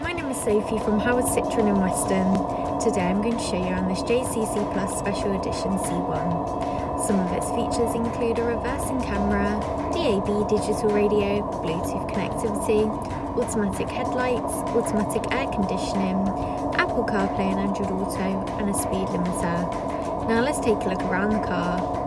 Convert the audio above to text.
my name is Sophie from Howard Citroen in Weston. Today I'm going to show you around this JCC Plus Special Edition C1. Some of its features include a reversing camera, DAB digital radio, Bluetooth connectivity, automatic headlights, automatic air conditioning, Apple CarPlay and Android Auto, and a speed limiter. Now let's take a look around the car.